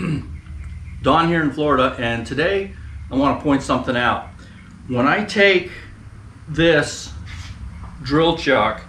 Don here in Florida, and today I want to point something out. When I take this drill chuck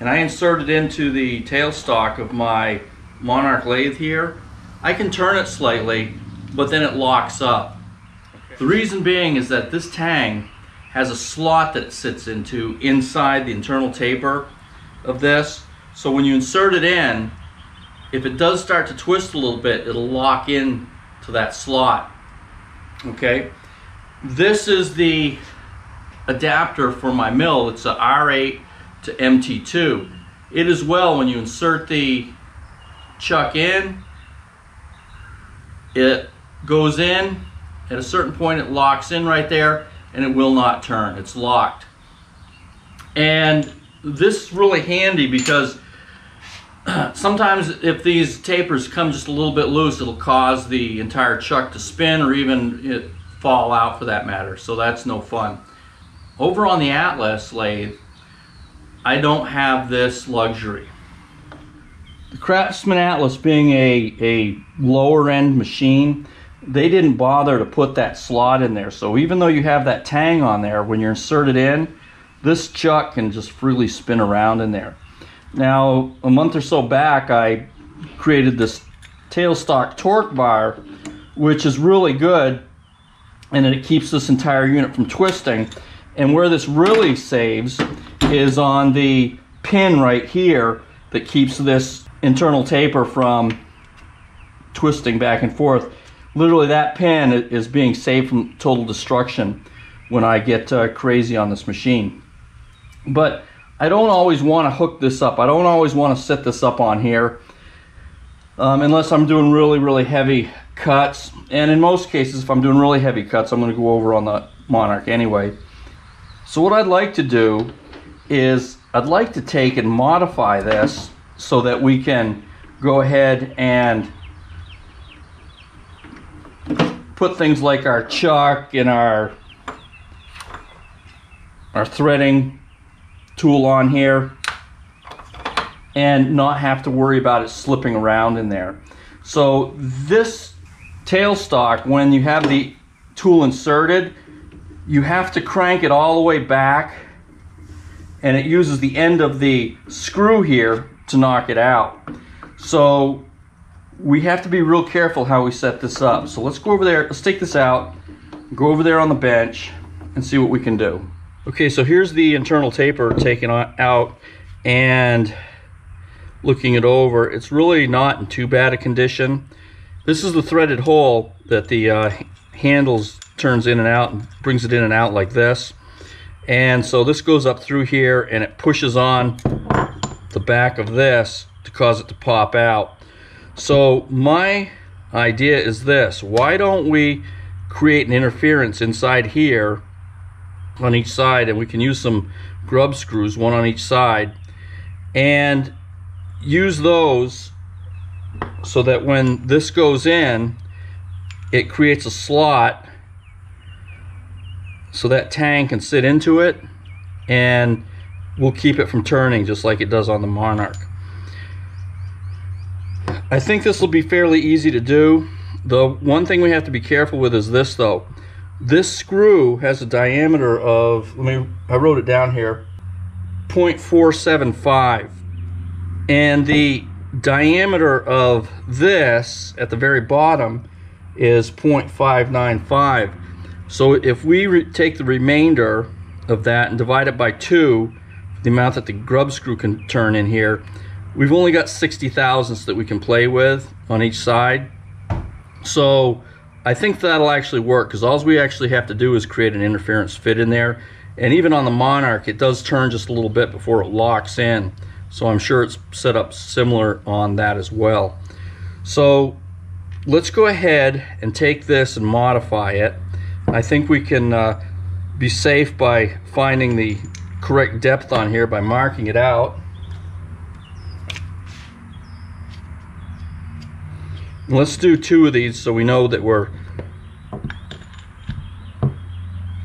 and I insert it into the tailstock of my Monarch lathe here, I can turn it slightly, but then it locks up. The reason being is that this tang has a slot that it sits into inside the internal taper of this. So when you insert it in, if it does start to twist a little bit, it'll lock in to that slot. Okay, this is the adapter for my mill. It's a R8 to MT2. It as well, when you insert the chuck in, it goes in, at a certain point it locks in right there and it will not turn. It's locked. And this is really handy because sometimes if these tapers come just a little bit loose, it'll cause the entire chuck to spin or even it fall out for that matter. So that's no fun. Over on the Atlas lathe, I don't have this luxury. The Craftsman Atlas being a, a lower end machine, they didn't bother to put that slot in there. So even though you have that tang on there, when you're inserted in, this chuck can just freely spin around in there. Now, a month or so back, I created this tailstock torque bar, which is really good, and it keeps this entire unit from twisting. And where this really saves is on the pin right here that keeps this internal taper from twisting back and forth. Literally that pin is being saved from total destruction when I get uh, crazy on this machine. But I don't always want to hook this up. I don't always want to set this up on here um, unless I'm doing really, really heavy cuts. And in most cases, if I'm doing really heavy cuts, I'm going to go over on the Monarch anyway. So what I'd like to do is I'd like to take and modify this so that we can go ahead and put things like our chuck and our our threading tool on here and not have to worry about it slipping around in there. So this tailstock, when you have the tool inserted, you have to crank it all the way back and it uses the end of the screw here to knock it out. So we have to be real careful how we set this up. So let's go over there, let's take this out, go over there on the bench and see what we can do. Okay, so here's the internal taper taken out and looking it over. It's really not in too bad a condition. This is the threaded hole that the uh, handles turns in and out and brings it in and out like this. And so this goes up through here and it pushes on the back of this to cause it to pop out. So my idea is this. Why don't we create an interference inside here on each side and we can use some grub screws, one on each side, and use those so that when this goes in, it creates a slot so that tang can sit into it and we'll keep it from turning just like it does on the Monarch. I think this will be fairly easy to do. The one thing we have to be careful with is this though. This screw has a diameter of, let me, I wrote it down here, 0.475. And the diameter of this at the very bottom is 0.595. So if we take the remainder of that and divide it by two, the amount that the grub screw can turn in here, we've only got 60 thousandths that we can play with on each side. So I think that'll actually work because all we actually have to do is create an interference fit in there. And even on the Monarch, it does turn just a little bit before it locks in. So I'm sure it's set up similar on that as well. So let's go ahead and take this and modify it. I think we can uh, be safe by finding the correct depth on here by marking it out. Let's do two of these so we know that we're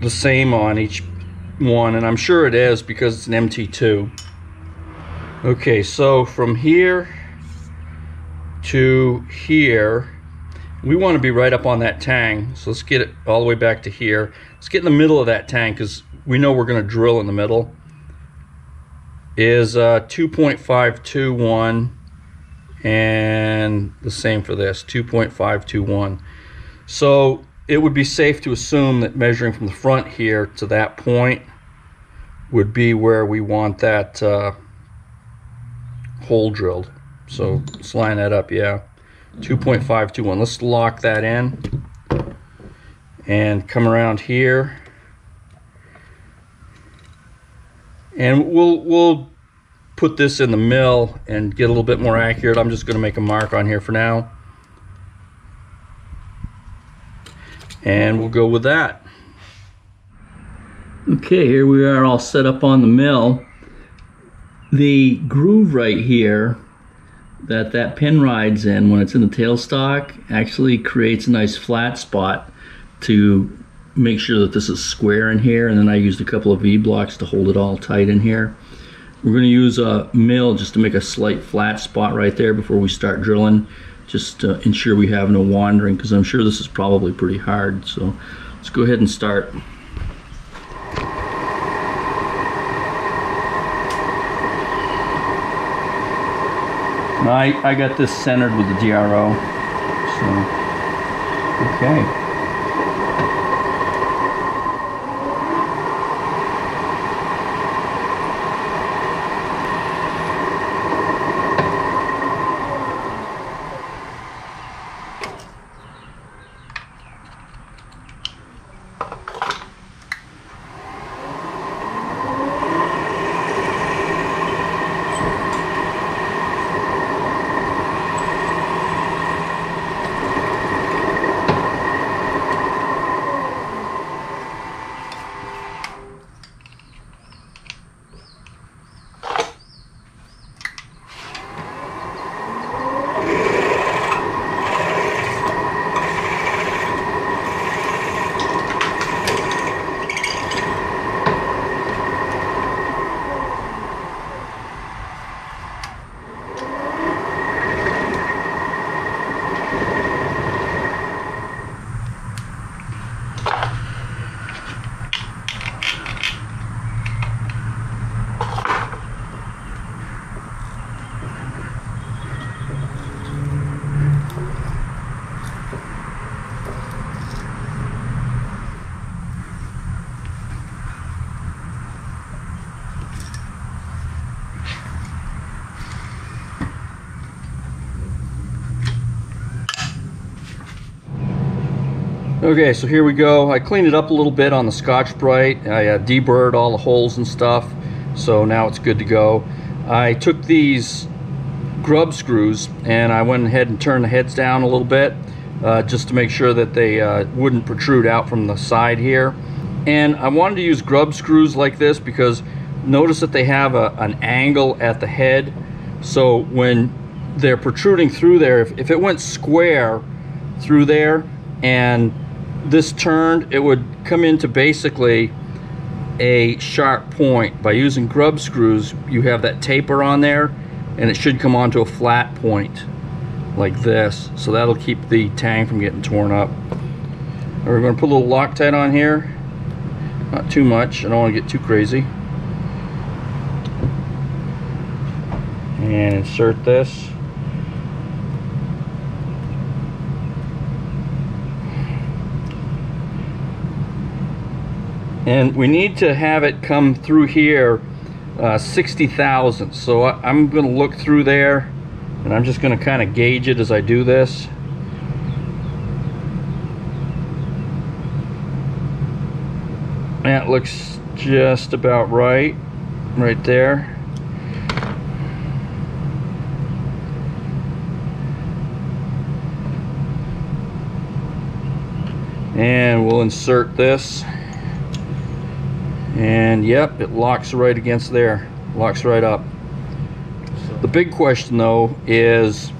the same on each one, and I'm sure it is because it's an MT2. Okay, so from here to here, we want to be right up on that tang. So let's get it all the way back to here. Let's get in the middle of that tang because we know we're going to drill in the middle. Is uh, 2.521 and the same for this 2.521. So it would be safe to assume that measuring from the front here to that point would be where we want that uh, hole drilled. So let's line that up, yeah. 2.521. Let's lock that in and come around here. And we'll we'll put this in the mill and get a little bit more accurate. I'm just going to make a mark on here for now. And we'll go with that. Okay, here we are all set up on the mill. The groove right here that that pin rides in when it's in the tailstock actually creates a nice flat spot to make sure that this is square in here and then I used a couple of V-blocks to hold it all tight in here. We're going to use a mill just to make a slight flat spot right there before we start drilling just to ensure we have no wandering because I'm sure this is probably pretty hard so let's go ahead and start. I, I got this centered with the DRO. So, okay. Okay, so here we go. I cleaned it up a little bit on the Scotch-Brite. I uh, deburred all the holes and stuff, so now it's good to go. I took these grub screws and I went ahead and turned the heads down a little bit uh, just to make sure that they uh, wouldn't protrude out from the side here. And I wanted to use grub screws like this because notice that they have a, an angle at the head. So when they're protruding through there, if, if it went square through there and this turned, it would come into basically a sharp point. By using grub screws, you have that taper on there, and it should come onto a flat point like this. So that'll keep the tang from getting torn up. We're going to put a little Loctite on here. Not too much. I don't want to get too crazy. And insert this. And we need to have it come through here uh, 60 thousandths so I, I'm going to look through there and I'm just going to kind of gauge it as I do this. That looks just about right right there. And we'll insert this and yep it locks right against there locks right up. The big question though is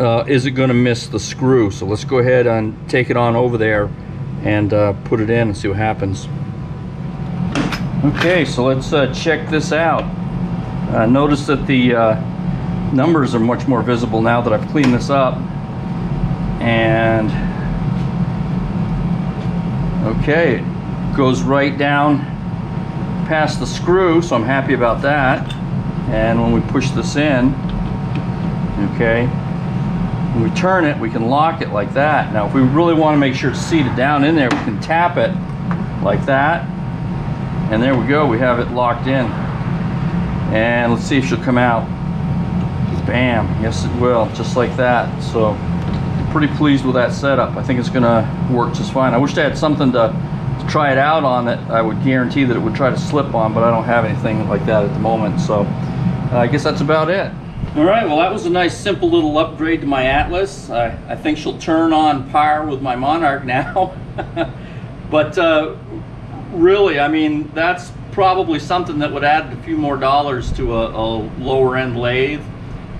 uh, is it going to miss the screw? So let's go ahead and take it on over there and uh, put it in and see what happens. Okay so let's uh, check this out. Uh, notice that the uh, numbers are much more visible now that I've cleaned this up. And okay, goes right down past the screw, so I'm happy about that. And when we push this in, okay, when we turn it, we can lock it like that. Now, if we really want to make sure it's seated down in there, we can tap it like that. And there we go, we have it locked in. And let's see if she'll come out. Bam, yes it will, just like that. So, pretty pleased with that setup. I think it's gonna work just fine. I wish I had something to, to try it out on it, I would guarantee that it would try to slip on, but I don't have anything like that at the moment. So, uh, I guess that's about it. All right, well that was a nice simple little upgrade to my Atlas. I, I think she'll turn on par with my Monarch now. but uh, really, I mean, that's probably something that would add a few more dollars to a, a lower end lathe,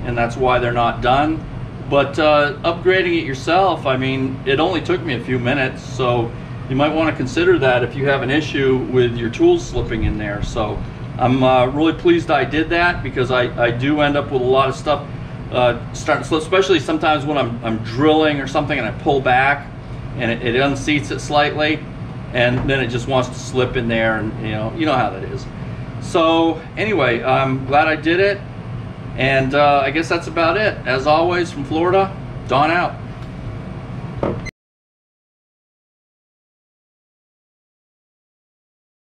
and that's why they're not done. But uh, upgrading it yourself, I mean, it only took me a few minutes, so you might want to consider that if you have an issue with your tools slipping in there. So I'm uh, really pleased I did that because I, I do end up with a lot of stuff uh, starting to slip, especially sometimes when I'm, I'm drilling or something and I pull back and it, it unseats it slightly and then it just wants to slip in there and you know you know how that is. So anyway i'm glad i did it and uh, i guess that's about it. As always from florida don out